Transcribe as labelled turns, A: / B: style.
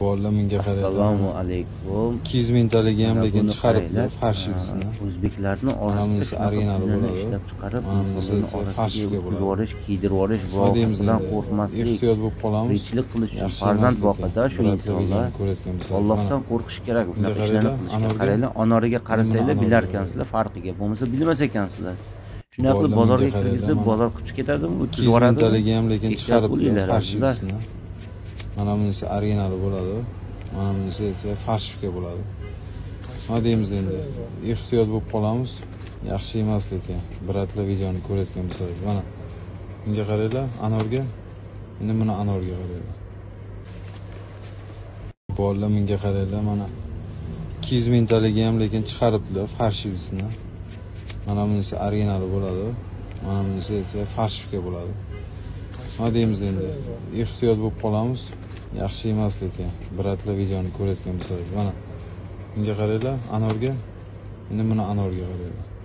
A: bolalar menga
B: assalomu alaykum.
A: Ikki yuz mingtaligi ham lekin farshisini
B: Ha, o'zbeklarni orasida pullarni
A: bo'ladi.
B: ishlab chiqarib insonlarni orasiga yuborish kiydirib yuborish bilan
A: endi?
B: qo'rqmaslik
A: ehtiyot bo'lib qolamiz.
B: tirikchilik qilish uchun farzand boqadi shu insonlar Allohdan qo'rqish kerak bunaqa ishlarni qilishga qaranglar anoriga qarasanglar
A: Mana
B: bilarkansizlar farqiga bo'lmasa bilmas ekansizlar shunday qilib bozorga kirgizib bozor qilib ketadimi o'tkazib yuboradi
A: mingtaligi ham lekin
B: azizlar
A: farshisini mana bunisi originali bo'ladi mana bunisi esa farshivka bo'ladi. Nima deymiz endi? Ehtiyot bo'lib qolamiz yaxshi emas lekin bratlar videoni ko'rayotgan bo'lsangiz mana bunga qaranglar anorga. Endi buni anorga qaranglar bolalar menga qaranglar mana ikki yuz mingtaligi ham lekin chiqaribdilar farshivisini mana bunisi originali bo'ladi mana bunisi esa farshivka bo'ladi. Nima deymiz endi? Ehtiyot bo'lib qolamiz. Yaxshi emas lekin bratlar videoni ko'rayotgan bo'lsangiz mana bunga qaranglar anorga. Endi buni anorga qaranglar